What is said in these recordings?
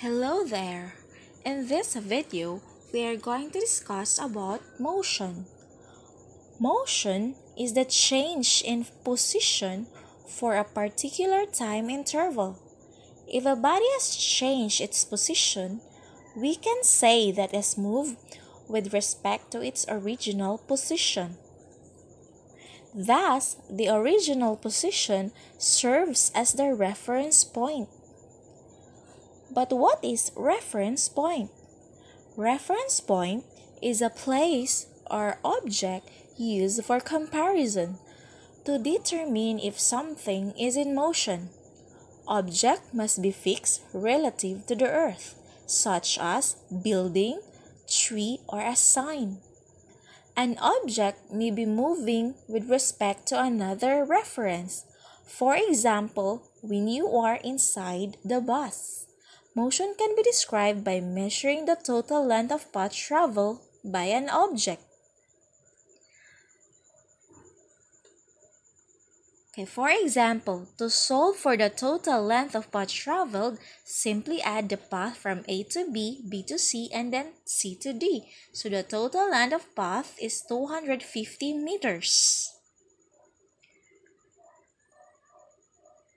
Hello there! In this video, we are going to discuss about motion. Motion is the change in position for a particular time interval. If a body has changed its position, we can say that it has moved with respect to its original position. Thus, the original position serves as the reference point. But what is reference point? Reference point is a place or object used for comparison to determine if something is in motion. Object must be fixed relative to the earth, such as building, tree, or a sign. An object may be moving with respect to another reference. For example, when you are inside the bus. Motion can be described by measuring the total length of path traveled by an object. Okay, for example, to solve for the total length of path traveled, simply add the path from A to B, B to C, and then C to D. So the total length of path is 250 meters.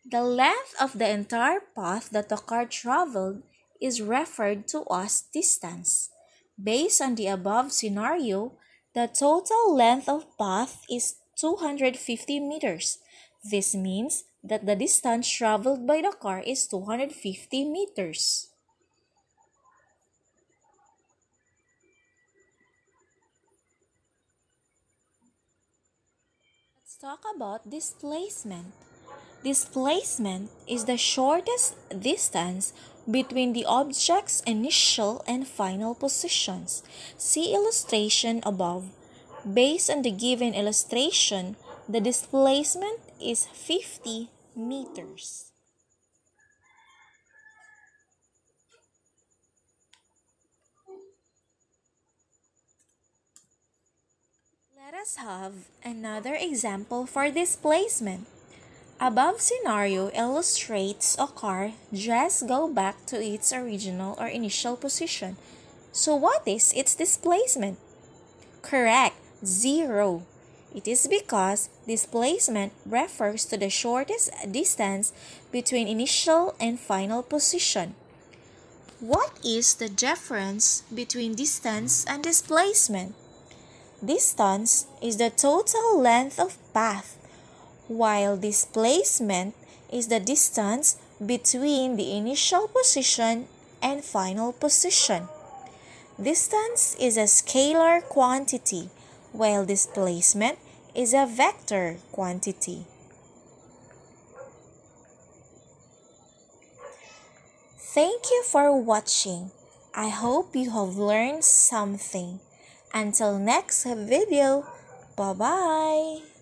The length of the entire path that the car traveled is referred to as distance. Based on the above scenario, the total length of path is 250 meters. This means that the distance traveled by the car is 250 meters. Let's talk about displacement. Displacement is the shortest distance between the object's initial and final positions. See illustration above. Based on the given illustration, the displacement is 50 meters. Let us have another example for displacement. Above scenario illustrates a car just go back to its original or initial position. So what is its displacement? Correct, zero. It is because displacement refers to the shortest distance between initial and final position. What is the difference between distance and displacement? Distance is the total length of path while displacement is the distance between the initial position and final position. Distance is a scalar quantity, while displacement is a vector quantity. Thank you for watching. I hope you have learned something. Until next video, bye-bye.